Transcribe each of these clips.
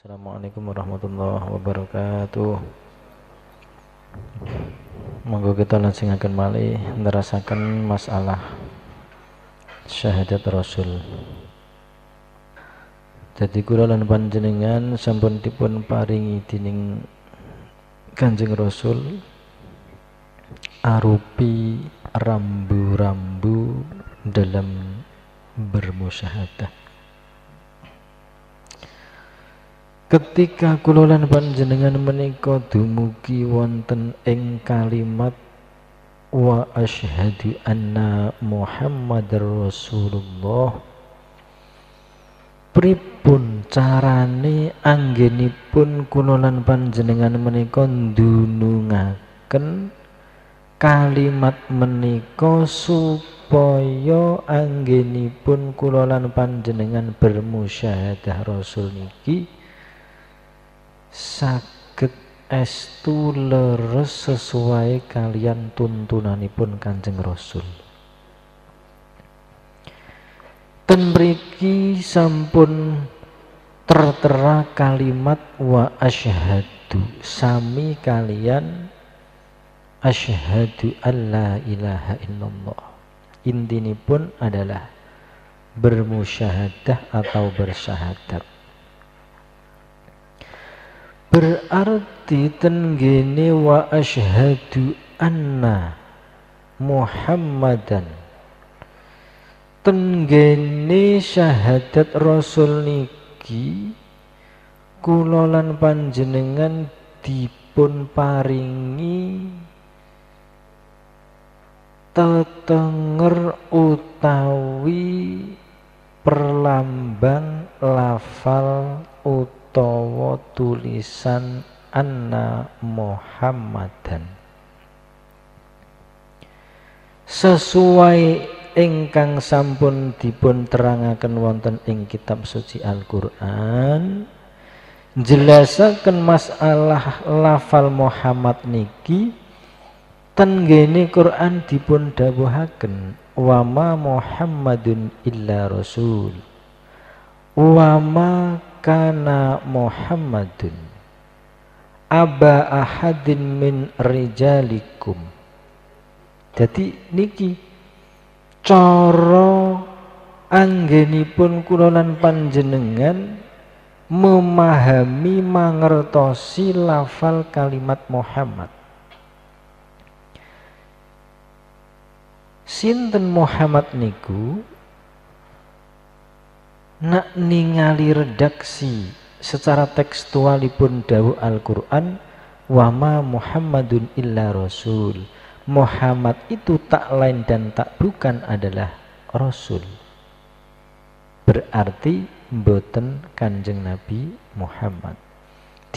Assalamualaikum warahmatullahi wabarakatuh. Monggo kita akan mali nerasakan masalah syahadat Rasul. Jadi kula lan panjenengan sampun dipun paringi dening Kanjeng Rasul arupi rambu-rambu dalam bermusyahadah ketika kulolan panjenengan menika dumugi wonten ing kalimat wa asyhadu anna Muhammadar Rasulullah pripun carane anggenipun kulolan panjenengan menika ndunungaken kalimat menika supaya anggenipun kulolan panjenengan bermusyahadah Rasul niki saged estu leres sesuai kalian tuntunanipun Kanjeng Rasul. Ten mriki sampun tertera kalimat wa asyhadu sami kalian asyhadu alla ilaha illallah. Intinipun adalah bermusyahadah atau bersyahadat. Berarti tenggene wa asyhadu anna Muhammadan. Tenggene syahadat Rasul niki kulolan panjenengan dipun paringi tetenger utawi perlambang lafal utawi utawa tulisan anna Muhammadan. Sesuai ingkang sampun dipun terangaken wonten ing kitab suci Al-Qur'an jelasaken masalah lafal Muhammad niki tenggene Quran dipun dawuhaken wa ma Muhammadun illa rasul. Wa ma kana Muhammadun aba ahadin min rijalikum. Jadi niki cara anggenipun kula lan panjenengan memahami mangertosi lafal kalimat Muhammad. Sinten Muhammad niku nak ningali redaksi secara tekstualipun dawuh Al-Qur'an wama Muhammadun illa rasul. Muhammad itu tak lain dan tak bukan adalah rasul. Berarti mboten kanjeng Nabi Muhammad.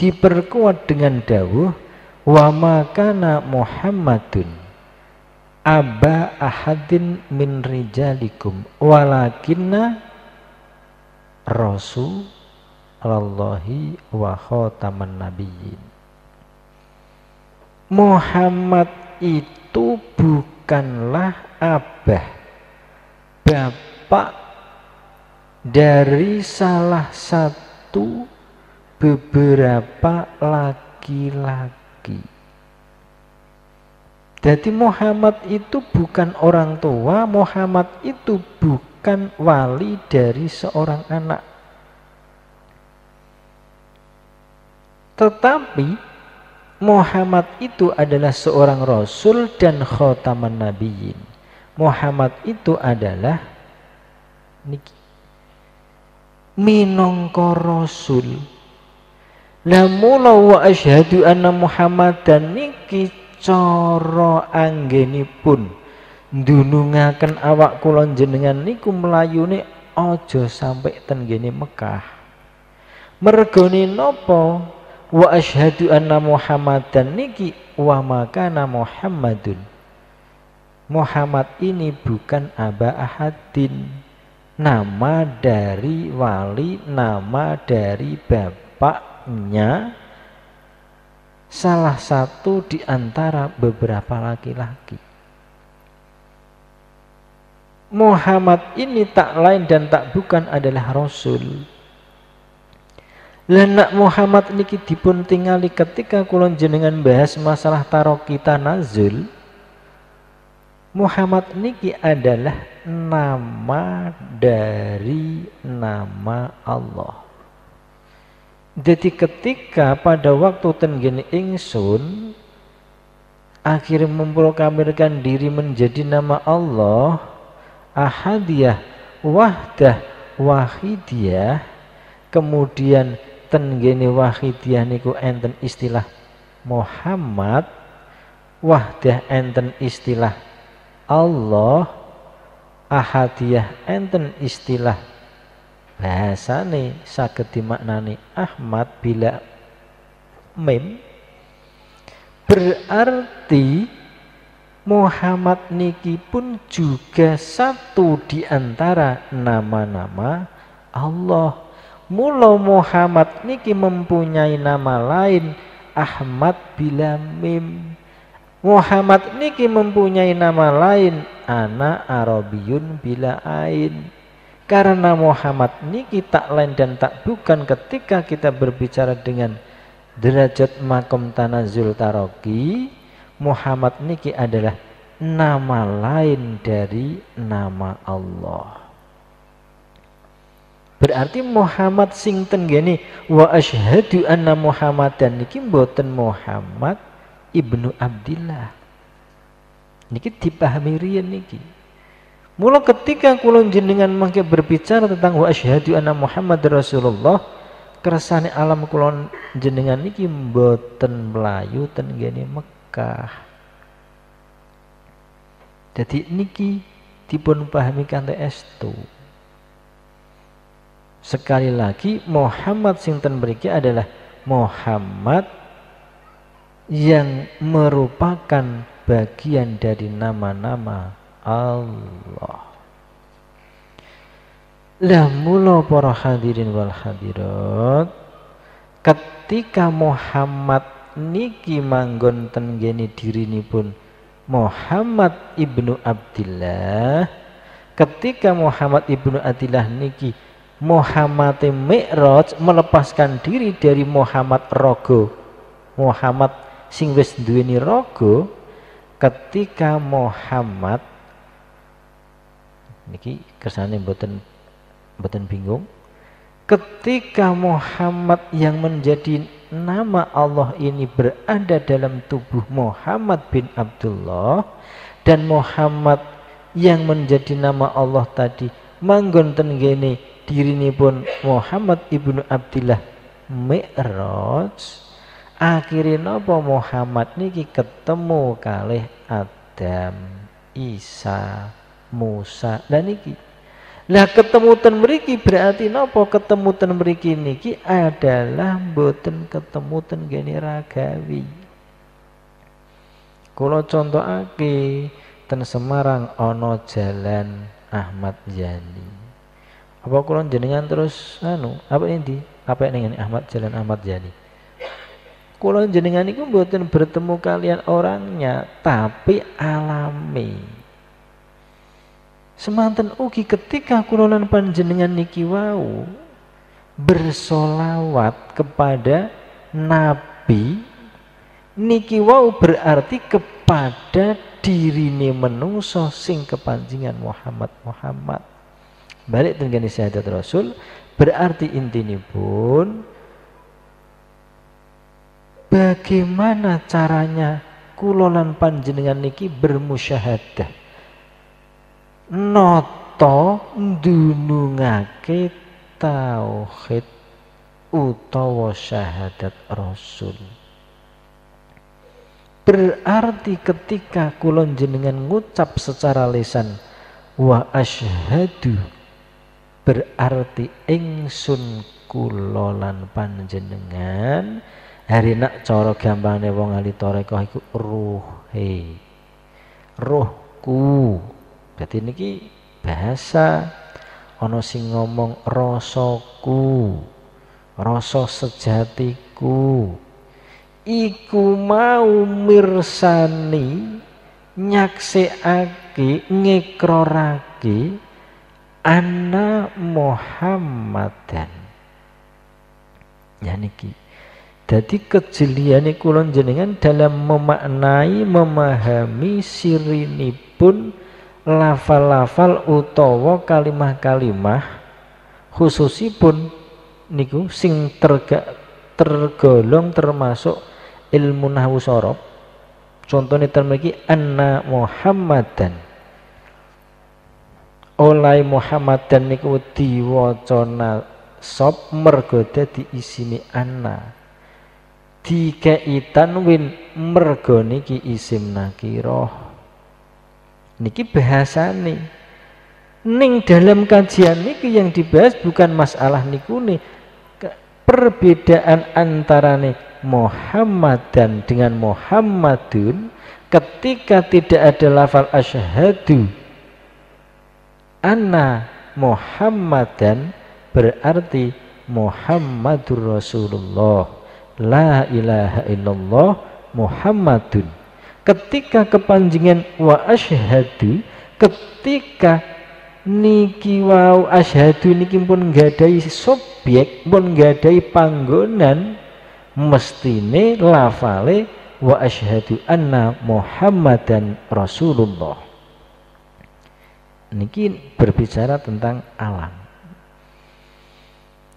Diperkuat dengan dawuh wama kana Muhammadun aba ahadin min rijalikum walakinna Rasulullahi wa khataman nabiyyin. Muhammad itu bukanlah abah bapak dari salah satu beberapa laki-laki. Jadi Muhammad itu bukan orang tua, Muhammad itu bukan bukan wali dari seorang anak. Tetapi Muhammad itu adalah seorang rasul dan khotaman nabiyyin. Muhammad itu adalah niki minangka rasul. La mula wa asyhadu anna Muhammadan niki cara anggenipun ndunungaken awak kula jenengan niku mlayune aja sampai ten gene Mekah. Mergone napa? Wa asyhadu anna Muhammadan niki wa makana Muhammadun. Muhammad ini bukan aba ahadin. Nama dari wali, nama dari bapaknya salah satu di antara beberapa laki-laki. Muhammad ini tak lain dan tak bukan adalah Rasul. Lah nak Muhammad niki dipun tingali ketika kulon jenengan bahas masalah kita nazul. Muhammad niki adalah nama dari nama Allah. Jadi ketika pada waktu tenggini ingsun akhirnya memproklamirkan diri menjadi nama Allah, ahadiyah, wahdah, wahidiyah, kemudian ten gene wahidiyah niku enten istilah Muhammad wahdah enten istilah Allah ahadiyah enten istilah bahasane saged dimaknani Ahmad bila mim. Berarti Muhammad niki pun juga satu di antara nama-nama Allah Mula Muhammad niki mempunyai nama lain Ahmad bila mim. Muhammad niki mempunyai nama lain anak Arabiyun bila ain. Karena Muhammad niki tak lain dan tak bukan ketika kita berbicara dengan derajat makom tanazul taroki Muhammad niki adalah nama lain dari nama Allah. Berarti Muhammad sing tenggene wa asyhadu anna Muhammadan niki mboten Muhammad ibnu Abdillah. Niki dipahami riyen niki. Mula ketika kula jenengan mangke berbicara tentang wa asyhadu anna Muhammad Rasulullah, kersane alam kula jenengan niki mboten melayu tenggene Mekah. Jadi niki dipun pahami kanthi estu. Sekali lagi Muhammad Sinten beriki adalah Muhammad yang merupakan bagian dari nama-nama Allah. Lah mula para hadirin wal hadirat ketika Muhammad niki manggon tenggeni pun Muhammad ibnu Abdullah ketika Muhammad ibnu Abdullah niki Muhammad Mi'raj melepaskan diri dari Muhammad Rogo. Muhammad sing wis duweni rogo ketika Muhammad niki kersane mboten mboten bingung ketika Muhammad yang menjadi nama Allah ini berada dalam tubuh Muhammad bin Abdullah dan Muhammad yang menjadi nama Allah tadi manggon tenggene pun Muhammad ibnu Abdillah Mi'raj akhirnya napa Muhammad niki ketemu kalih Adam Isa Musa. Dan niki lah ketemu ten mriki berarti napa? Ketemu ten mriki niki adalah mboten ketemu ten gene ragawi. Kula contohake ten Semarang ana jalan Ahmad Yani. Apa kulon jenengan terus anu apa ini apa ini Ahmad Jalan Ahmad Yani? Kulon jenengan itu buatan bertemu kalian orangnya tapi alami semantan ugi ketika kulonan panjenengan niki wau bersolawat kepada Nabi niki wau berarti kepada diri menungso sing kepanjingan Muhammad Muhammad. Balik dengan syahadat Rasul berarti intinya pun bagaimana caranya kulolan panjenengan niki bermusyahadah noto dunungake tauhid utawa syahadat Rasul. Berarti ketika kulon jenengan ngucap secara lisan wa asyhadu berarti ingsun kulolan panjenengan hari nak cara gampangane wong ahli tarekah ruhe. Rohku berarti niki bahasa ana sing ngomong rasaku rasa sejatiku. Iku mau mirsani nyaksekake ngekrorake anna Muhammadan ya niki. Jadi kejeliane kulon jenengan dalam memaknai memahami sirinipun lafal-lafal utawa kalimah-kalimah khususipun niku sing terga, tergolong termasuk ilmu nahwu sorob contohnya termiki anna muhammadan. Oleh muhammadan niku diwaca sop mergo dadi isine anna. Dikei tanwin mergo niki isim nakiroh niki bahasane. Ning dalam kajian niki yang dibahas bukan masalah niku nih. Perbedaan antara nih Muhammadan dengan Muhammadun ketika tidak ada lafal asyhadu. Anna Muhammadan berarti Muhammadur Rasulullah. La ilaha illallah Muhammadun ketika kepanjingan wa asyhadu ketika niki wau asyhadu niki pun gadai subjek pun gadai panggonan mestine lafale wa asyhadu anna muhammadan rasulullah. Niki berbicara tentang alam.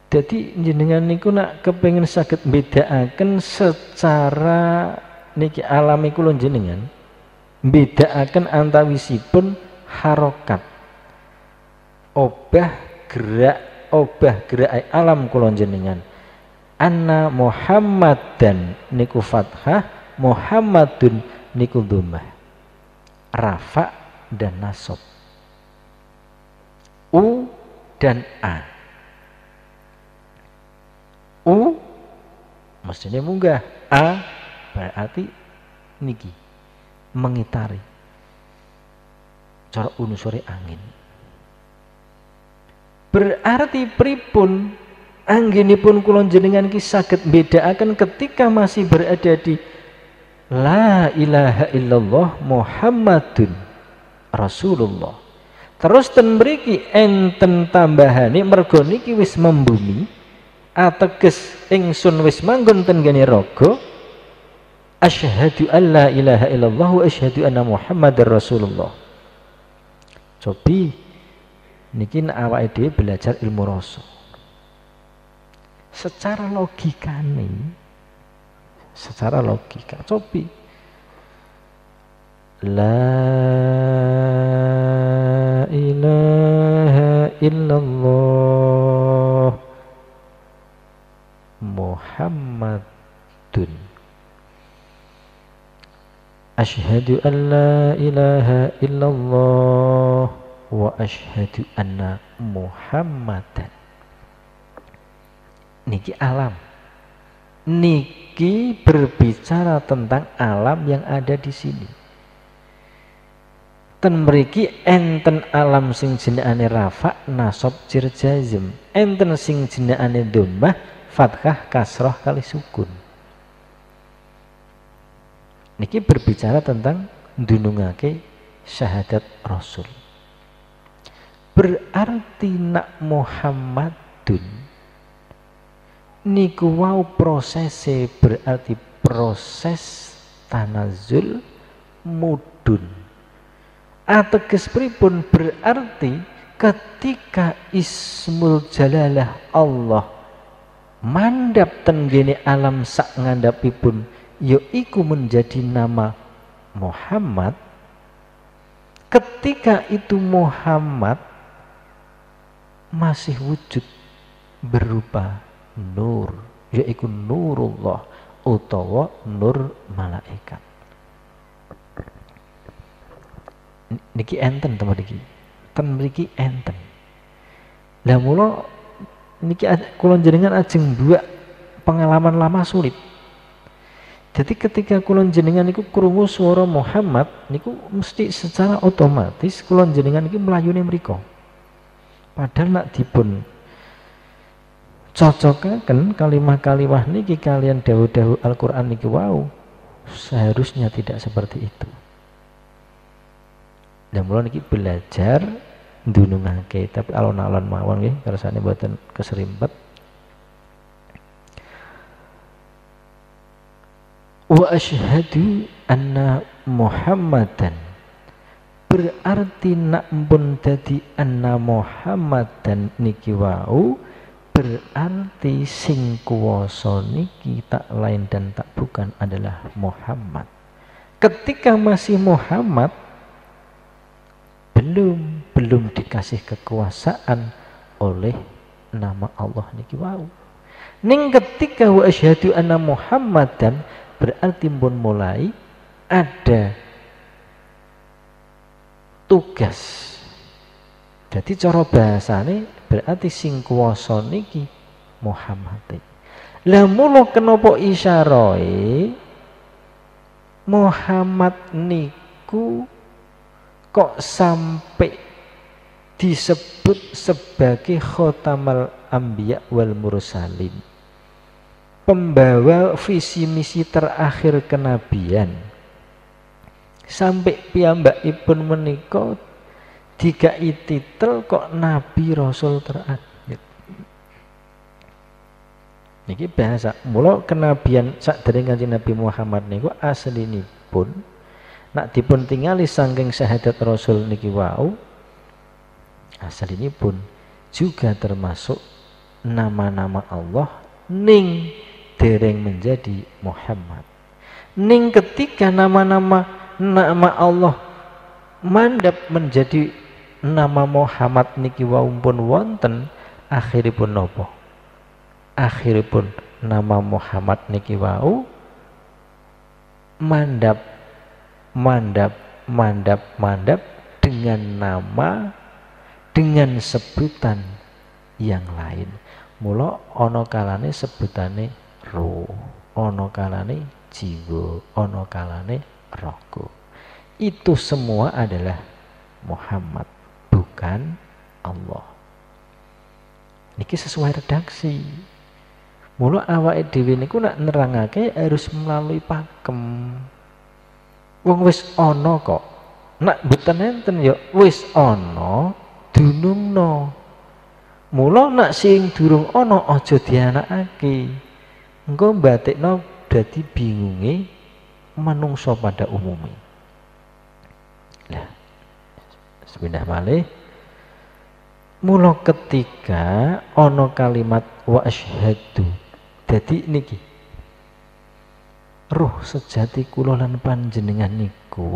Jadi jenengan niku nak kepengen sakit bedaaken secara niki alam iku jenengan bedaaken antawisipun harokat. Obah gerak obah gerak alam kulon jenengan anna Muhammadan niku fathah Muhammadun niku dhammah rafa dan nasab. U dan a. U mestinya munggah. A berarti niki mengitari cara unsuri angin Berarti pripun anggenipun kulon jenengan ki beda akan ketika masih berada di La ilaha illallah Muhammadun Rasulullah. Terus ten mriki enten tambahane mergo niki wis membumi ateges ingsun wis manggon ten gene raga asyhadu an la ilaha illallah wa asyhadu anna muhammadar rasulullah. Cobi niki awake dhewe belajar ilmu rasa secara logika nih secara logika cobi la ilaha illallah Muhammadun Asyhadu an la ilaha illallah wa asyhadu anna Muhammadan. Niki alam. Niki berbicara tentang alam yang ada di sini. Ten mriki enten alam sing jenengane rafa nasab jazm enten sing jenengane dhammah fathah kasroh kali sukun niki berbicara tentang dunungake syahadat rasul. Berarti nak Muhammadun niku wau prosese berarti proses tanazul mudun. Ateges pripun? Berarti ketika ismul jalalah Allah mandap tenggene alam sak ngandapipun yaiku menjadi nama Muhammad ketika itu Muhammad masih wujud berupa nur yaitu nurullah utawa nur malaikat. Niki enten teman niki ten mriki enten. Lah mula niki kulon jenengan ajeng dua pengalaman lama sulit jadi ketika kulon jenengan niku krungu suara Muhammad niku mesti secara otomatis kulon jenengan niki melayuni mereka Padahal nak dipun cocokaken kalimah-kalimah niki kalian dawu-dawu Al-Qur'an niki wow seharusnya tidak seperti itu. Dan mulai niki belajar ndunungake tapi alon-alon mawon nggih kersane buatan keserimpet. Wa asyhadu anna Muhammadan. Berarti nak dadi anna Muhammadan niki wau berarti sing kuwasa niki tak lain dan tak bukan adalah Muhammad. Ketika masih Muhammad belum belum dikasih kekuasaan oleh nama Allah niki wau. Ning ketika wa asyhadu anna Muhammadan berarti pun mulai ada tugas. Jadi cara bahasane berarti sing kuwasa niki Muhammad. Lah mula kenapa isyarae Muhammad niku kok sampai disebut sebagai khotamal ambiya wal mursalin pembawa visi misi terakhir kenabian. Sampai piyambakipun menika dikai titel kok nabi rasul terakhir. Niki bahasa mula kenabian dari kanjeng Nabi Muhammad niku pun nak dipun tingali sangking syahadat rasul niki wau pun juga termasuk nama-nama Allah ning dereng menjadi Muhammad. Ning ketika nama-nama nama Allah mandap menjadi nama Muhammad niki waumpun wonten akhiripun nopo? Akhiripun nama Muhammad niki wau mandap mandap mandap mandap dengan nama dengan sebutan yang lain. Mula ana kalane sebutane roh ono kalane jiwa ono kalane raga. Itu semua adalah Muhammad bukan Allah. Niki sesuai redaksi. Mula awake dhewe niku nak nerangake harus melalui pakem. Wong wis ana kok. Nak mboten enten ya wis ana dunungno. Mula nak sing durung ana aja dianakake engko batikno dadi bingunge manungsa pada umumnya lah sepindah malih mula ketika ono kalimat wa asyhadu dadi niki roh sejati kula lan panjenengan niku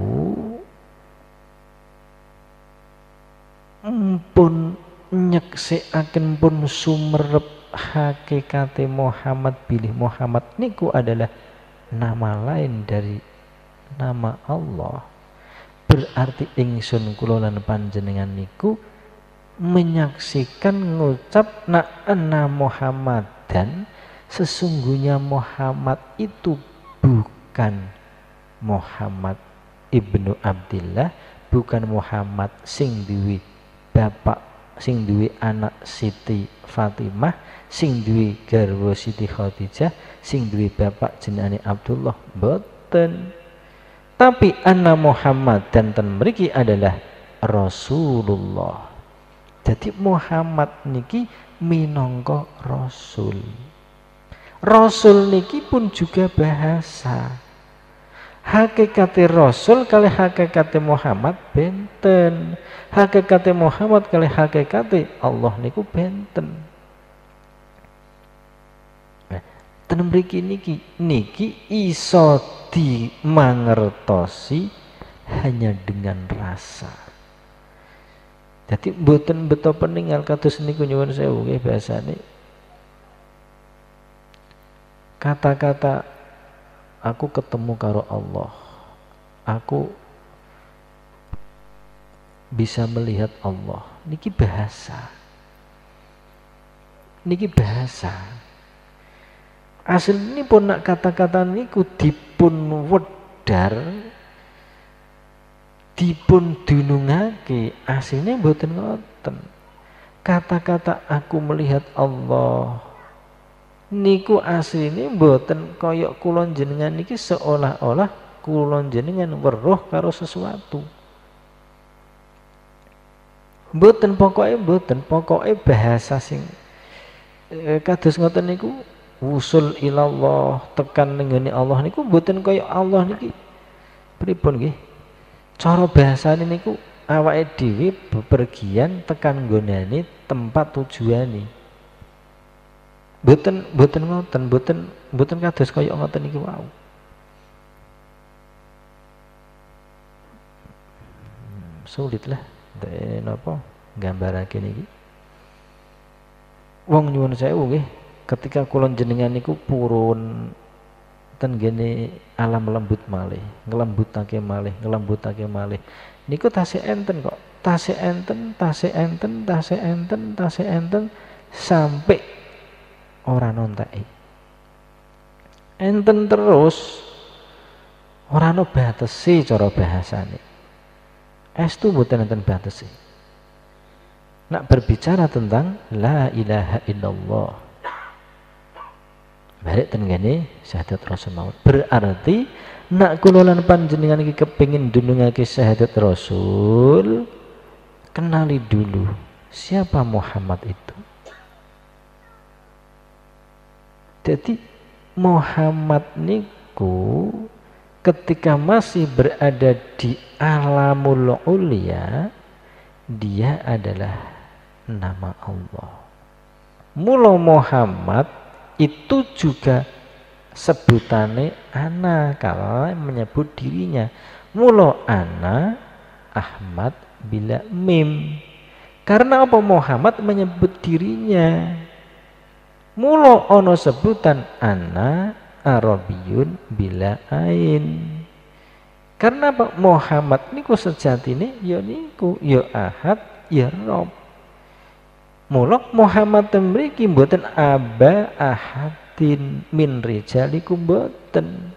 pun nyeksikaken pun sumerep hakikate Muhammad pilih Muhammad niku adalah nama lain dari nama Allah. Berarti ingsun kula lan panjenengan niku menyaksikan ngucap nak ana Muhammad. Dan sesungguhnya Muhammad itu bukan Muhammad ibnu Abdillah bukan Muhammad sing duwe bapak sing duwe anak Siti Fatimah sing duwe garwa Siti Khadijah sing duwe bapak jenenge Abdullah boten tapi anna Muhammad dan ten mriki adalah Rasulullah. Jadi Muhammad niki minangka rasul. Rasul niki pun juga bahasa hakikate rasul kali hakikate Muhammad benten. Hakikate Muhammad kali hakikate Allah niku benten. Ten mriki niki niki iso dimangertosi hanya dengan rasa. Jadi mboten beto peninggal kados niku nyuwun sewu nggih bahasane kata-kata aku ketemu karo Allah. Aku bisa melihat Allah. Niki bahasa. Niki bahasa. Asli ini pun nak kata-kata niku dipun wedar dipun dunungake. Aslinya mboten ngoten. Kata-kata aku melihat Allah niku asline mboten koyok kulon jenengan niki seolah-olah kulon jenengan weruh karo sesuatu. Mboten pokoknya mboten pokoknya bahasa sing eh, kados ngoten niku usul ilallah tekan nengeni Allah niku mboten kaya Allah niki. Pripun nggih? Cara bahasane niku awake dhewe bepergian tekan nggonane tempat tujuane mboten mboten ngoten mboten mboten kados kaya ngoten iki wau. Sulit lah. Napa gambarake niki. Wong nyuwun sewu nggih. Ketika kulon jenengan niku purun ten gene alam lembut malih ngelembutake malih ngelembutake malih. Niku tasih enten kok. Tasih enten tasih enten tasih enten tasih enten sampai ora nontai enten terus ora no batesi cara bahasane. Estu mboten enten batesi. Nak berbicara tentang la ilaha illallah. Balik tenggane syahadat rasul maut berarti nak kulolan panjenengan iki kepingin dunungake syahadat rasul kenali dulu siapa Muhammad itu jadi Muhammad niku ketika masih berada di alamul ulia dia adalah nama Allah. Mula Muhammad itu juga sebutane ana kalau menyebut dirinya. Mulo ana Ahmad bila mim. Karena apa Muhammad menyebut dirinya mulo ono sebutan ana Arabiyun bila ain karena apa Muhammad niku ini ya niku ya ahad ya rob Mulak Muhammad mriki mboten aba ahadin min rijalikum mboten.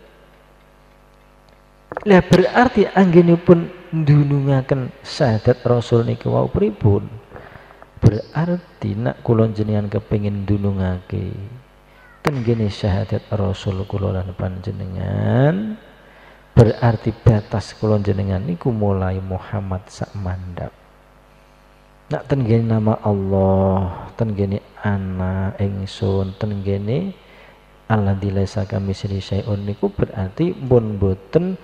Lah berarti anggenipun ndunungaken syahadat Rasul niki wau pripun? Berarti nak kula jenengan kepengin ndunungake ten gene syahadat Rasul kula lan panjenengan. Berarti batas kula jenengan niku mulai Muhammad sak mandap. Nak ten nama Allah ten gini ana ingsun ten gini Allah dilesa kami siri syai'un niku berarti pun boten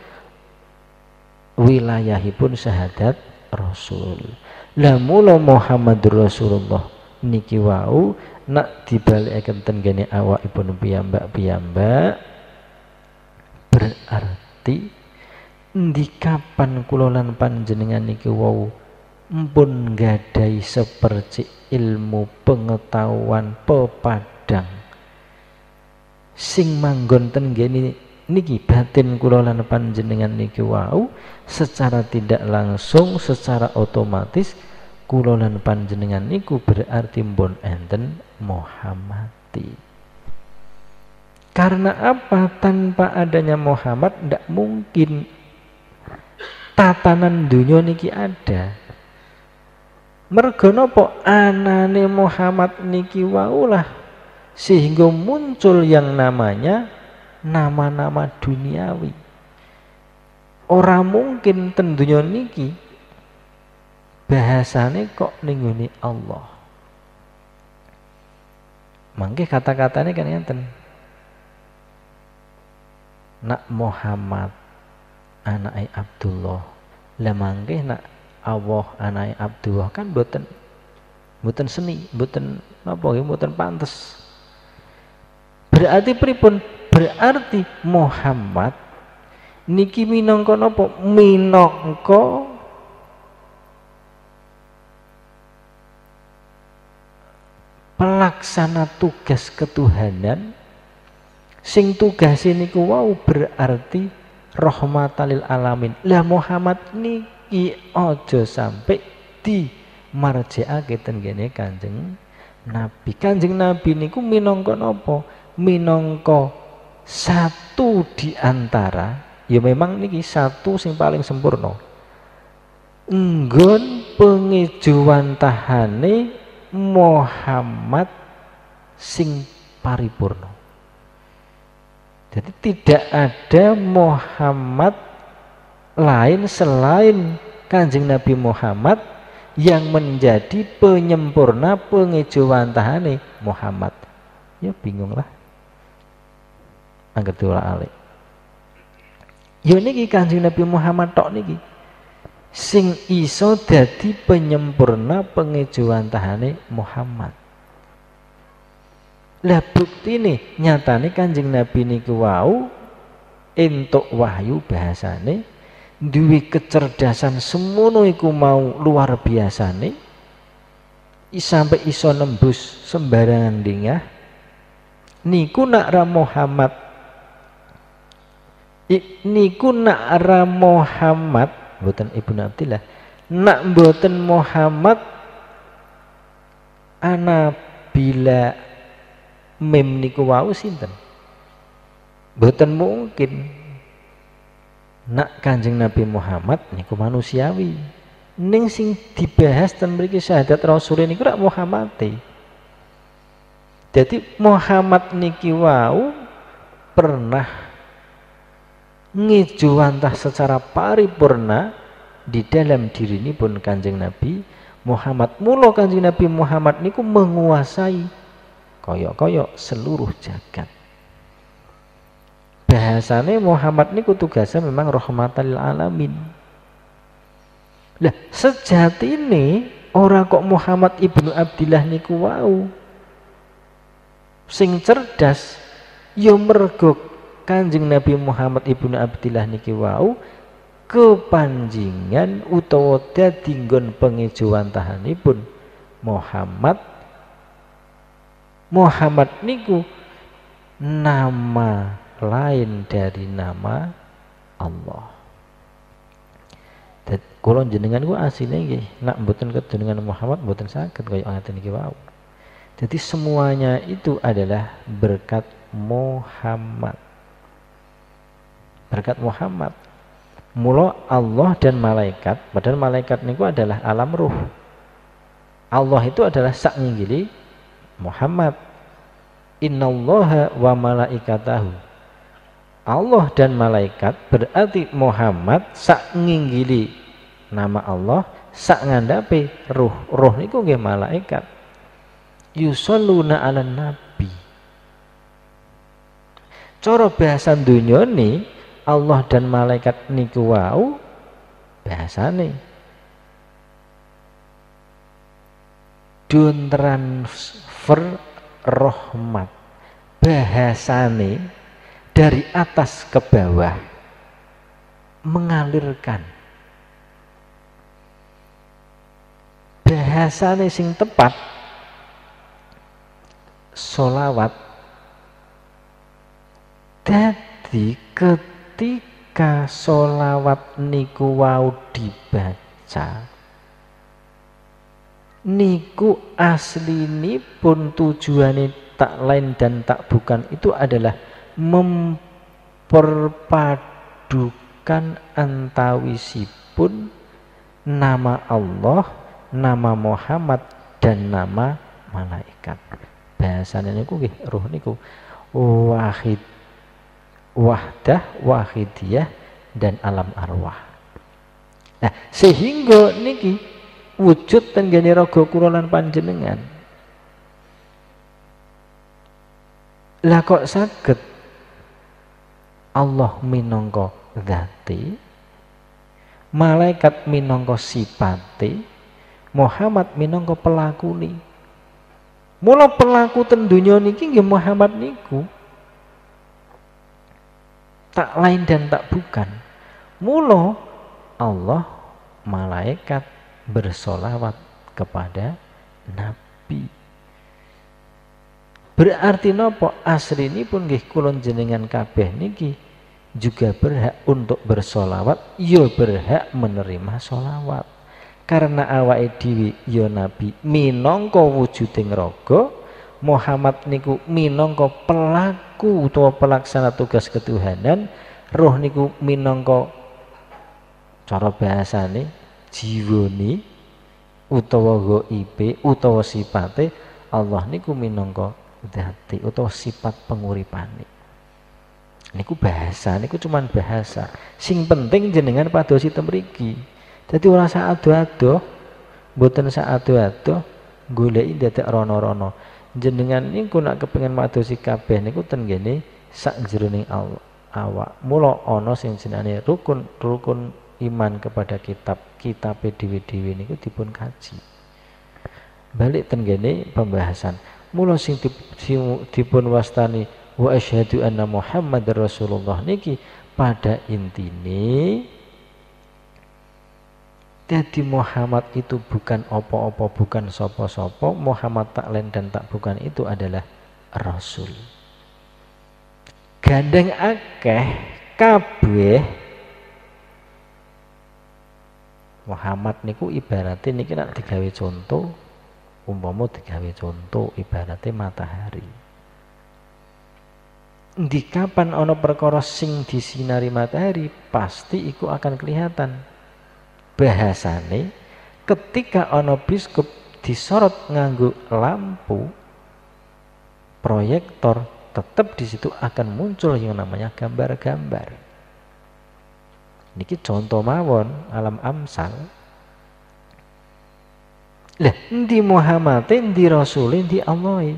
wilayahipun syahadat Rasul lah mula Muhammadur Rasulullah. Niki wau nak dibalikaken ten gene awakipun piyambak-piyambak berarti di kapan kula lan panjenengan niki wau pun gadai seperti ilmu pengetahuan pepadang? Sing manggon ten niki batin kula lan panjenengan niki wau secara tidak langsung secara otomatis kula lan panjenengan niku berarti mbon enten Muhammadi. Karena apa? Tanpa adanya Muhammad tidak mungkin tatanan dunia niki ada. Mergo napa anane Muhammad niki waulah sehingga muncul yang namanya nama-nama duniawi. Orang mungkin tentunya niki bahasane kok ningguni Allah. Mangke kata-katanya kan ngeten. Nak Muhammad anak Abdullah. Lah mangke nak Allah anai Abdullah kan boten boten seni, boten apa ya boten pantes. Berarti pripun? Berarti Muhammad niki minangka napa? Minangka pelaksana tugas ketuhanan sing tugas ini wow berarti rahmatalil alamin. Lah Muhammad niki iki aja sampai di marjekake ten gene Kanjeng Nabi. Kanjeng Nabi niku minangka napa? Minangka satu di antara ya memang niki satu sing paling sempurna. Enggon tahane Muhammad sing paripurna. Jadi tidak ada Muhammad lain selain Kanjeng Nabi Muhammad yang menjadi penyempurna pengejauhan tahane Muhammad. Ya bingung lah. Angger dola alik. Ya niki Kanjeng Nabi Muhammad tok niki. Sing iso dadi penyempurna tahane Muhammad. Lah bukti nih nyatane kanjeng Nabi niku wau entuk wahyu bahasane duwe kecerdasan semono iku mau luar biasa nih sampai iso nembus sembarangan dingah niku nak ra Muhammad niku nak ra Muhammad buatan Ibnu Abdillah nak buatan Muhammad ana bila mem niku wau sinten? Mboten mungkin. Nak Kanjeng Nabi Muhammad niku manusiawi. Ning sing dibahas ten mriki syahadat rasul niku rak Muhammad jadi Muhammad niki wau pernah ngejuantah secara paripurna di dalam diri ini pun kanjeng Nabi Muhammad. Mulo kanjeng Nabi Muhammad niku menguasai koyok-koyok seluruh jagat. Bahasanya Muhammad ini tugasnya memang rahmatan lil alamin. Lah sejati ini orang kok Muhammad ibnu Abdillah niku wau? Sing cerdas yo ya mergo Kanjeng Nabi Muhammad ibnu Abdillah niki wau kepanjingan utawa dadi nggon tahanipun Muhammad Muhammad niku nama lain dari nama Allah. Dan kalau jenengan ku aslinya nggih nak mboten dengan Muhammad mboten saged kaya ngaten iki wau. Jadi semuanya itu adalah berkat Muhammad. Berkat Muhammad. Mula Allah dan malaikat, padahal malaikat niku adalah alam ruh. Allah itu adalah sak nginggili Muhammad. Innallaha wa malaikatahu. Allah dan malaikat berarti Muhammad sak nginggili nama Allah sak ngandape ruh. Ruh niku nggih malaikat. Yusalluna ala nabi. Cara bahasa nih Allah dan malaikat niku wau bahasane dun transfer rahmat. Bahasane dari atas ke bawah mengalirkan. Bahasane sing tepat solawat jadi ketika solawat niku wau dibaca niku asli ini pun tujuannya tak lain dan tak bukan itu adalah memperpadukan antawisipun nama Allah, nama Muhammad dan nama malaikat. Bahasanya niku nggih ruh niku wahid wahdah, wahidiyah dan alam arwah. Nah, sehingga niki wujud tenggene raga kula lan panjenengan. Lah kok saged? Allah minangka zati malaikat minangka sipate Muhammad minangka pelakune mula pelaku ten donya niki nggih Muhammad niku tak lain dan tak bukan mula Allah malaikat bersolawat kepada Nabi. Berarti nopo asri ini pun gih kulon jenengan kabeh niki juga berhak untuk bersolawat, yo ya berhak menerima solawat. Karena awake dhewe yo ya Nabi minangka wujuding raga, Muhammad niku minangka pelaku utawa pelaksana tugas ketuhanan, roh niku minangka cara bahasane jiwone utawa goibe utawa sipate Allah niku minangka dati utawa sifat penguripane. Niku bahasa niku cuman bahasa. Sing penting jenengan padosi temriki jadi ora sak ado-ado mboten sak ado-ado goleki dadak rono-rono jenengan niku nak kepengin madosi kabeh niku ten gene sak jroning awak. Mula ana sing jenenge rukun rukun iman kepada kitab kitab dhewe-dhewe niku dipun kaji. Balik tenggene pembahasan. Mula sing dipun wastani wa asyhadu anna muhammadar rasulullah niki pada intine jadi Muhammad itu bukan opo-opo, bukan sopo-sopo. Muhammad tak lain dan tak bukan itu adalah Rasul. Gandeng akeh kabeh Muhammad niku ibaratnya niki nak digawe contoh umpama digawe contoh ibaratnya matahari di kapan ono perkara sing disinari matahari pasti iku akan kelihatan bahasane ketika ono biskup disorot nganggu lampu proyektor tetap di situ akan muncul yang namanya gambar-gambar. Niki contoh mawon alam amsal. Lah, di Muhammad, di Rasul, di Allah.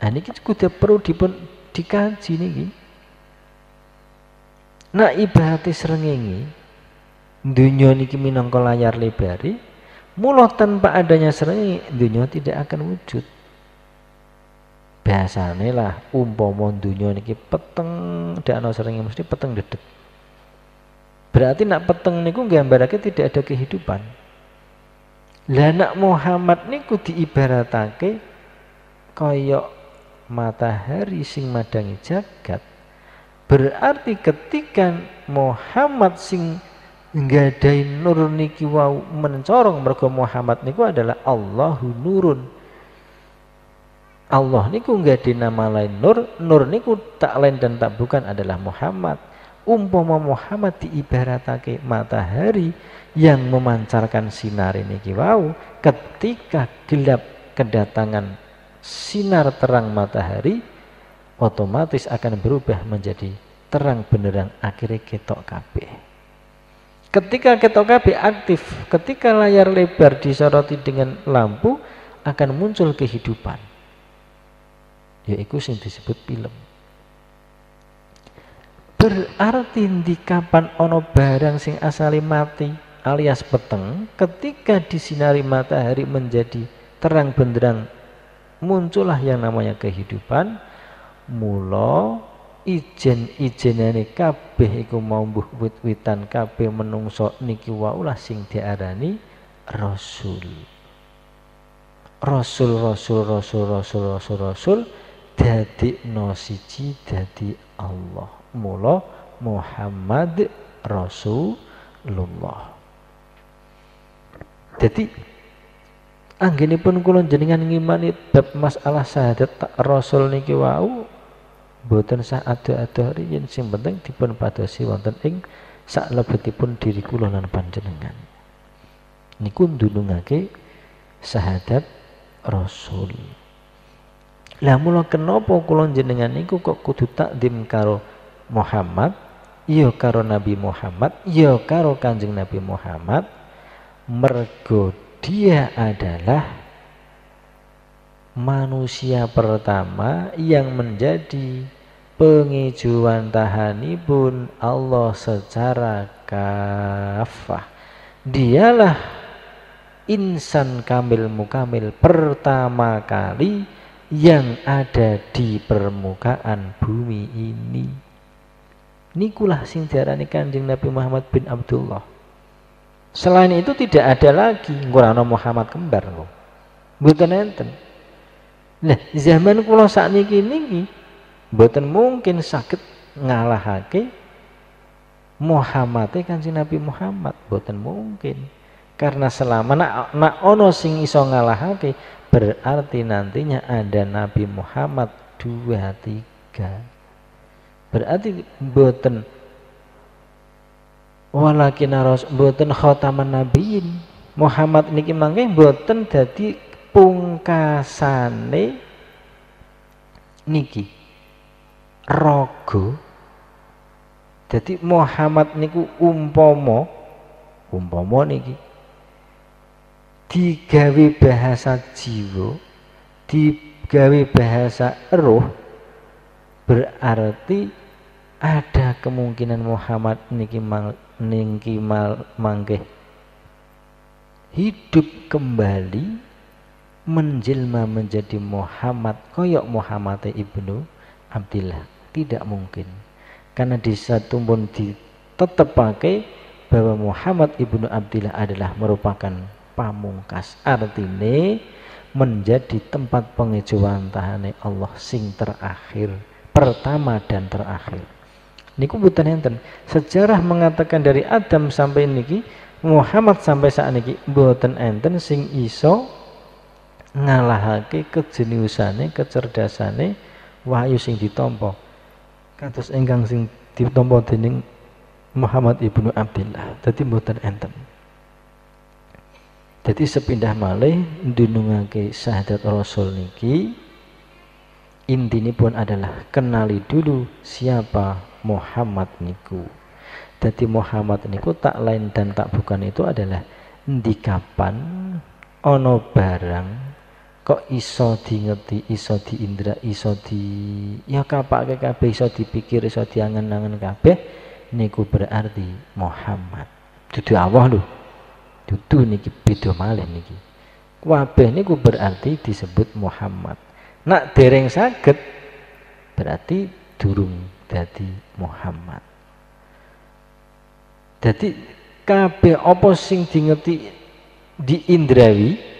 Nah, niki kudu perlu dipun dikaji niki. Nah, ibarat serengengi dunia niki minangka layar lebari mulo tanpa adanya serengi dunia tidak akan wujud. Biasanya lah umpama dunia niki peteng tidak ada serengi mesti peteng dedet. Berarti nak peteng niku gambarake tidak ada kehidupan. Lah nak Muhammad niku diibaratake koyok matahari sing madangi jagat. Berarti ketika Muhammad sing nggadahi nur niki wau mencorong mergo Muhammad niku adalah Allahu nurun. Allah niku nggak nama lain nur nur niku tak lain dan tak bukan adalah Muhammad. Umpama Muhammad diibaratake matahari yang memancarkan sinar niki wau ketika gelap kedatangan sinar terang matahari otomatis akan berubah menjadi terang benerang akhirnya ketok kabeh Ketika ketok KB aktif, ketika layar lebar disoroti dengan lampu, akan muncul kehidupan. Yaitu yang disebut film. Berarti di kapan ono barang sing asali mati alias peteng, ketika disinari matahari menjadi terang benderang, muncullah yang namanya kehidupan. Mula ijen-ijenane kabeh iku mau mbuh wit-witan kabeh menungso niki waulah sing diarani rasul. Rasul rasul rasul rasul rasul rasul dadi no siji dadi Allah. Mula Muhammad Rasulullah. Jadi anggenipun kula jenengan ngimani bab masalah syahadat Rasul niki wau boten sah ada-ada riyin sing penting dipun padosi wonten ing saklebetipun diri kula lan panjenengan. Niku ndulungake syahadat rasul. Lah mula kenapa kula jenengan niku kok kudu takdim karo Muhammad? Iya karo Nabi Muhammad iya karo Kanjeng Nabi Muhammad. Mergo dia adalah manusia pertama yang menjadi pengijuan tahanibun Allah secara kafah. Dialah insan kamil mukamil pertama kali yang ada di permukaan bumi ini. Nikulah sing diarani Kanjeng Nabi Muhammad bin Abdullah. Selain itu tidak ada lagi ngurano Muhammad kembar loh. Mboten enten. Nah, zaman kula sakniki niki mboten mungkin sakit ngalahake Muhammad Kanjeng Nabi Muhammad mboten mungkin. Karena selama nak, nak ono sing iso ngalahake berarti nantinya ada Nabi Muhammad dua tiga. Berarti mboten walakin harus mboten khataman nabiin Muhammad niki mangke mboten dadi pungkasane niki rogo jadi Muhammad niku umpomo umpomo niki digawe bahasa jiwa digawe bahasa roh berarti ada kemungkinan Muhammad niki mal, niki mal mangke hidup kembali menjelma menjadi Muhammad koyok Muhammad ibnu Abdillah tidak mungkin. Karena di satu pun tetap pakai bahwa Muhammad ibnu Abdillah adalah merupakan pamungkas. Artinya menjadi tempat pengejuan tahane Allah sing terakhir pertama dan terakhir. Niku bukan enten sejarah mengatakan dari Adam sampai niki Muhammad sampai saat niki buatan enten sing iso ngalahake kejeniusane kecerdasane wahyu sing ditompo kados enggang sing ditompo dening Muhammad ibnu Abdullah jadi buatan enten jadi sepindah malih dunungake syahadat Rasul niki intinya pun adalah kenali dulu siapa Muhammad niku. Jadi Muhammad niku tak lain dan tak bukan itu adalah di kapan ono barang kok iso ngerti iso indra iso di ya kapak kabeh iso dipikir iso diangen-angen kabeh niku berarti Muhammad. Dudu Allah lho. Dudu niki beda malih niki. Kabeh niku berarti disebut Muhammad. Nak dereng saged berarti durung dadi Muhammad. Jadi kabeh apa sing dingeti diindrawi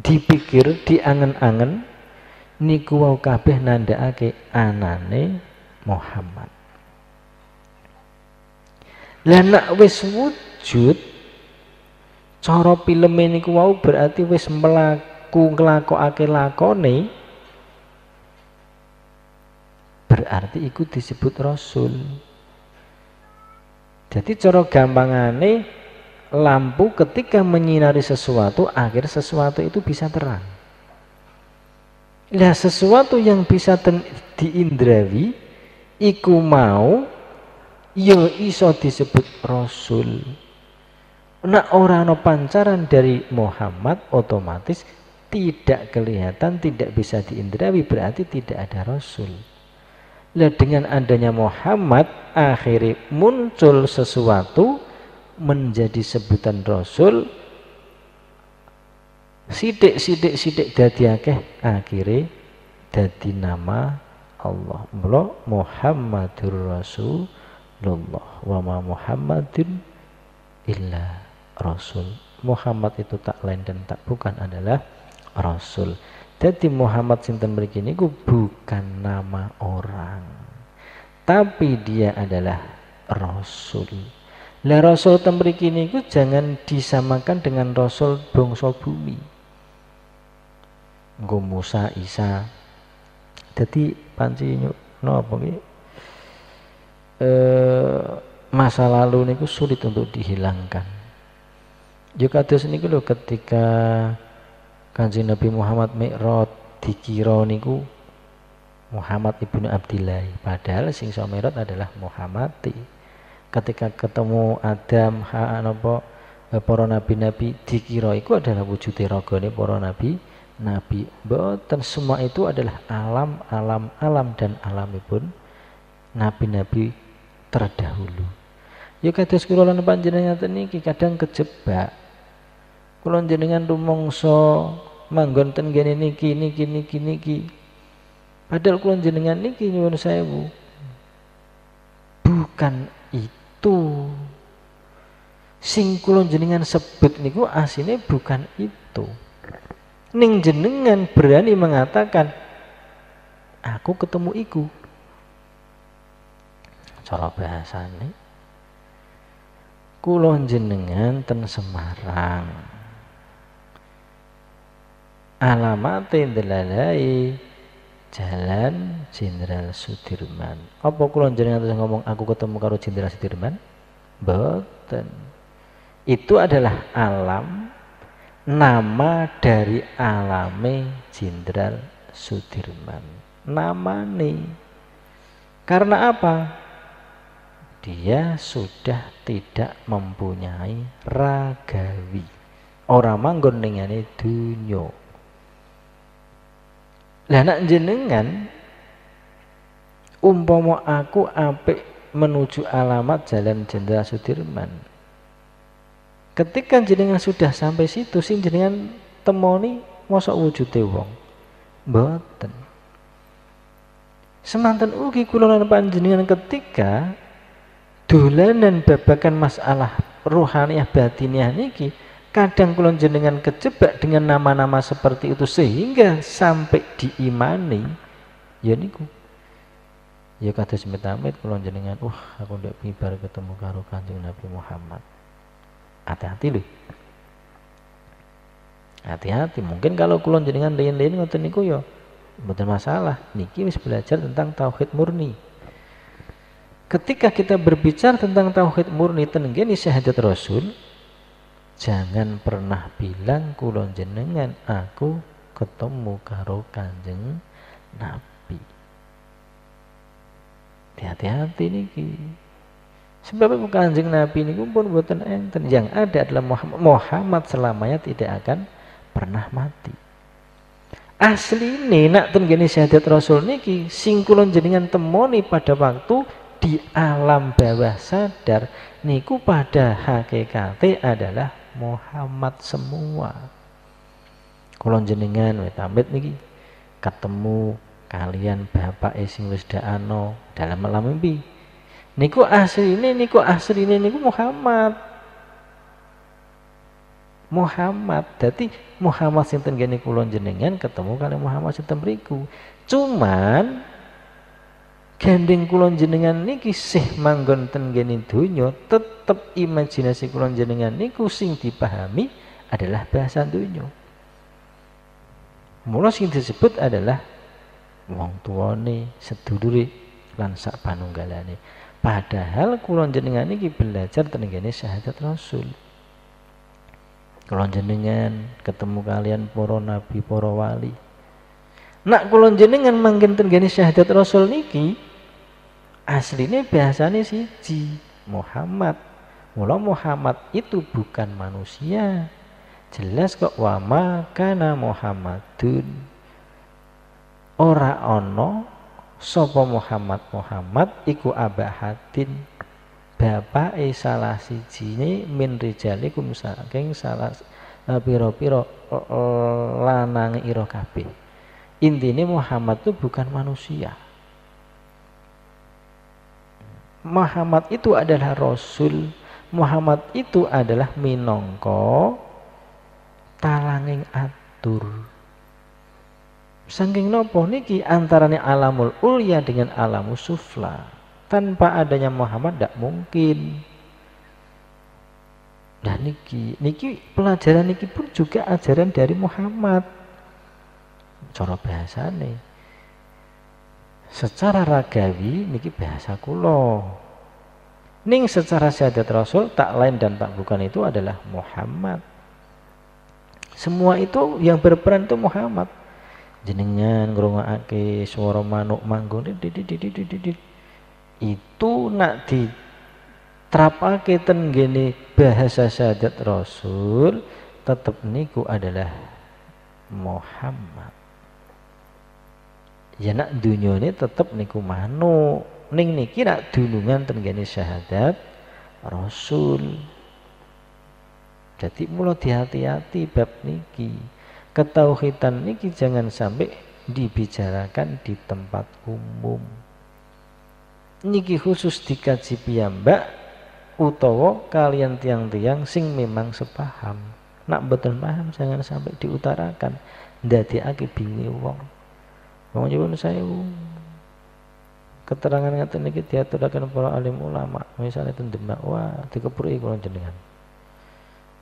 dipikir diangen-angen niku wau kabeh nandhakake anane Muhammad. Lah nak wis wujud cara film niku wau berarti wis melaku nglakokake lakone berarti ikut disebut rasul jadi cara gampangane lampu ketika menyinari sesuatu akhir sesuatu itu bisa terang Nah sesuatu yang bisa diindrawi iku mau ya iso disebut rasul Nah orang no pancaran dari Muhammad otomatis tidak kelihatan, tidak bisa diindrawi berarti tidak ada Rasul. Nah dengan adanya Muhammad akhirnya muncul sesuatu menjadi sebutan Rasul sidik sidik sidik dadi akeh akhirnya dadi nama Allah. Mula Muhammadur Rasulullah wa ma Muhammadin illa Rasul. Muhammad itu tak lain dan tak bukan adalah Rasul. Jadi Muhammad sinten mriki niku bukan nama orang. Tapi dia adalah Rasul. Lah Rasul ten mriki niku jangan disamakan dengan Rasul bangsa bumi. Nggo Musa, Isa. Jadi panci napa nggih? Eh masa lalu niku sulit untuk dihilangkan juga kados niku lho ketika Kanjeng Nabi Muhammad Mi'raj dikira niku Muhammad ibnu Abdillah padahal sing Mi'raj adalah Muhammad ketika ketemu Adam ha napa eh, para nabi-nabi dikira itu adalah wujud ragane para nabi nabi boten semua itu adalah alam alam alam dan alamipun nabi-nabi terdahulu ya kados kula lan panjenengan niki kadang kejebak Kulon jenengan rumongso manggon ten niki niki niki niki. Padahal kulon jenengan niki nyuwun sewu. Bukan itu. Sing jenengan sebut niku asine bukan itu. Ning jenengan berani mengatakan aku ketemu iku. Cara bahasane kulon jenengan ten Semarang alamatin delalai jalan Jenderal Sudirman. Apa kula jenengan terus ngomong aku ketemu karo Jenderal Sudirman? Boten itu adalah alam nama dari alame Jenderal Sudirman. Nama nih karena apa? Dia sudah tidak mempunyai ragawi. Orang manggon dengan dunyo lah nak jenengan Umpama aku apik menuju alamat Jalan Jenderal Sudirman. Ketika jenengan sudah sampai situ, sing jenengan temoni mosok wujude wong. Mboten. Semanten ugi kula lan panjenengan ketika dolanan babakan masalah rohaniah batiniah niki kadang kula jenengan kejebak dengan nama-nama seperti itu sehingga sampai diimani. Ya niku. Ya kados amit kula jenengan wah aku ndak pibar ketemu karo Kanjeng Nabi Muhammad. Hati-hati lho. Hati-hati. Mungkin kalau kula jenengan lain-lain ngoten niku ya mboten masalah. Niki wis belajar tentang tauhid murni. Ketika kita berbicara tentang tauhid murni tenggeni syahadat Rasul jangan pernah bilang kulon jenengan aku ketemu karo kanjeng Nabi. Hati-hati niki. Sebab kanjeng Nabi ini pun buatan enten? Yang ada adalah Muhammad, selamanya tidak akan pernah mati. Asli ini nak tenggeni syahadat Rasul niki singkulon jenengan temoni pada waktu di alam bawah sadar niku pada hakikate adalah Muhammad semua. Kulon jenengan wet amit niki ketemu kalian bapak sing wis ano dalam malam mimpi. Niku asli ini niku asli ini niku Muhammad. Muhammad. Jadi Muhammad sinten gini kulon jenengan ketemu kalian Muhammad sinten beriku cuman gandeng kulon jenengan niki sih manggon ten geni dunyo tetep imajinasi kulon jenengan niku sing dipahami adalah bahasa dunyo mula sing disebut adalah wong tuane sedulure lan sak panunggalane. Padahal kulon jenengan niki belajar ten geni syahadat rasul. Kulon jenengan ketemu kalian poro nabi poro wali. Nak kulon jenengan manggen ten syahadat rasul niki aslinya biasanya siji Muhammad. Mula Muhammad itu bukan manusia. Jelas kok wa makana Muhammadun. Ora ono sapa Muhammad Muhammad iku abahatin bapak e salah sijine min rijalikum saking salah eh, piro-piro eh, lanang ira kabeh. Intine Muhammad itu bukan manusia Muhammad itu adalah Rasul Muhammad itu adalah minongko talanging atur. Saking nopo niki antaranya alamul ulya dengan alamus sufla. Tanpa adanya Muhammad tidak mungkin. Dan niki niki pelajaran niki pun juga ajaran dari Muhammad. Cara bahasa nih secara ragawi niki bahasa kulo ning secara syahadat rasul tak lain dan tak bukan itu adalah Muhammad. Semua itu yang berperan itu Muhammad. Jenengan ngrungokake suara manuk manggon itu nak di terapake ten gini bahasa syahadat rasul tetap niku adalah Muhammad ya nak dunia ini tetap niku manu ning niki nak dunungan tenggane syahadat rasul. Jadi mulai hati-hati bab niki. Ketauhidan niki jangan sampai dibicarakan di tempat umum. Niki khusus dikaji piyambak utawa kalian tiang-tiang sing memang sepaham. Nak betul paham jangan sampai diutarakan. Aki bingi wong Nyuwun sewu. Keterangan ngaten niki diaturaken para alim ulama, misalnya ten Demak, wah dikepuri kula jenengan.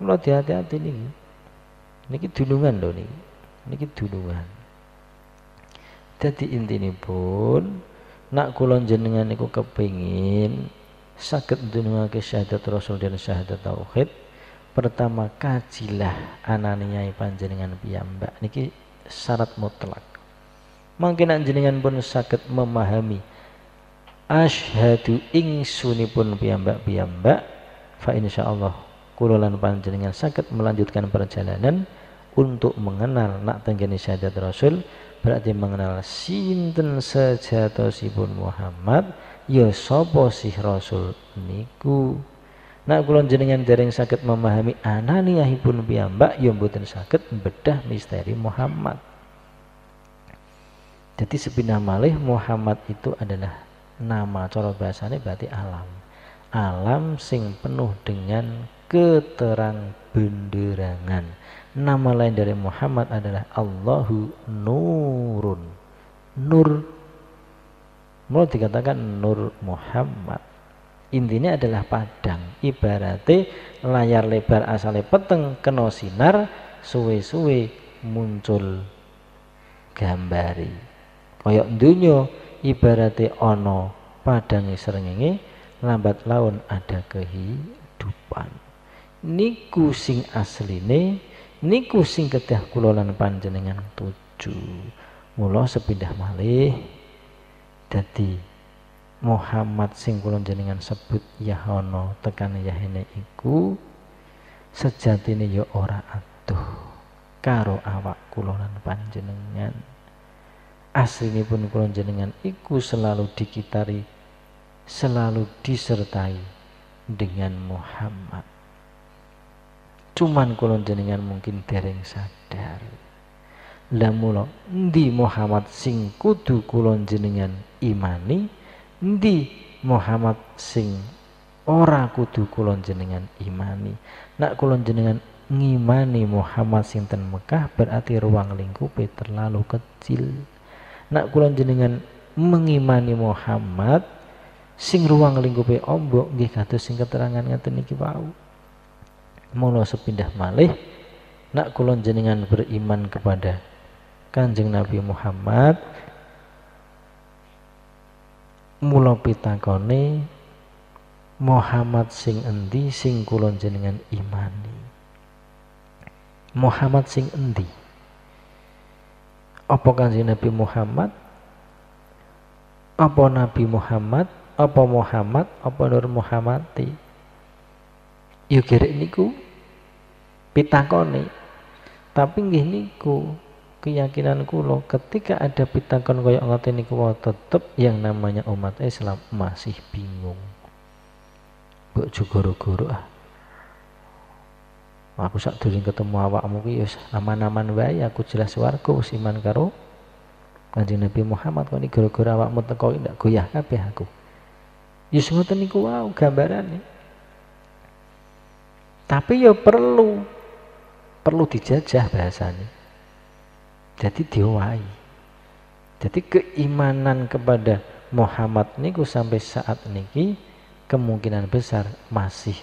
Mula hati-hati niki. Niki dulungan lho niki. Niki dulungan. Dadi pun nak kula jenengan niku kepingin saged ndunungake syahadat Rasul dan syahadat tauhid pertama kajilah ananiai panjenengan piyambak niki syarat mutlak mungkin jenengan pun sakit memahami asyhadu ingsunipun piyambak-piyambak fa insyaallah kula lan panjenengan sakit melanjutkan perjalanan untuk mengenal nak tenggene syahadat Rasul berarti mengenal sinten sejatosipun Muhammad ya sapa sih Rasul niku Nak kulon jenengan dereng sakit memahami ananiyahipun piyambak ya mboten sakit bedah misteri Muhammad. Jadi sepindah malih Muhammad itu adalah nama cara bahasanya berarti alam. Alam sing penuh dengan keterang benderangan. Nama lain dari Muhammad adalah Allahu Nurun. Nur. Mau dikatakan Nur Muhammad intinya adalah padang ibaratnya layar lebar asalnya peteng kena sinar suwe-suwe muncul gambari koyok dunyo ibaratnya ono padangi serengenge lambat laun ada kehidupan. Niku sing asline niku sing kedah kulolan panjenengan tuju. Mula sepindah malih dadi Muhammad sing kula jenengan sebut Yahono tekan Yahene iku sejatine ya ora aduh karo awak kula lan panjenengan aslinipun kula jenengan iku selalu dikitari selalu disertai dengan Muhammad. Cuman kula jenengan mungkin dereng sadar lah mula endi Muhammad sing kudu kula jenengan imani? Ndi Muhammad sing ora kudu kulon jenengan imani? Nak kulon jenengan ngimani Muhammad sing ten Mekah berarti ruang lingkup terlalu kecil nak kulon jenengan mengimani Muhammad sing ruang lingkup ombok nggih kados sing keterangan ngaten niki wau mula sepindah malih nak kulon jenengan beriman kepada Kanjeng Nabi Muhammad mula pitakone Muhammad sing endi sing kula jenengan imani? Muhammad sing endi apa kanjeng Nabi Muhammad? Apa Nabi Muhammad? Apa Muhammad? Apa Nur Muhammadi? Yuk gerek niku. Pitakone. Tapi nggih niku keyakinan kulo ketika ada pitakon koyok ngoten niku tetep yang namanya umat Islam masih bingung. Mbok goro-goro ah. Aku sak durung ketemu awakmu ki wis aman-aman wae aku jelas warga wis iman karo Kanjeng Nabi Muhammad kok gara-gara awakmu teko ndak goyah kabeh aku. Ya ngoten niku wow gambarane. Tapi ya perlu perlu dijajah bahasanya jadi diwai jadi keimanan kepada Muhammad niku sampai saat niki kemungkinan besar masih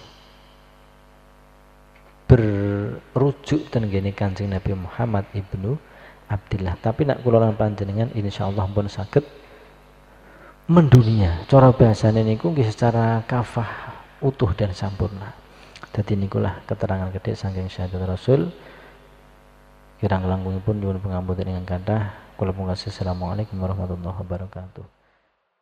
berujuk dan gini kancing Nabi Muhammad ibnu Abdullah tapi nak kulolan panjenengan insya Allah pun sakit mendunia. Cara bahasanya niku secara kafah utuh dan sempurna jadi nikulah keterangan gede saking syahadat Rasul. Kirang langkungipun nyuwun pangapunten dengan kathah kula pungkasi assalamualaikum warahmatullahi wabarakatuh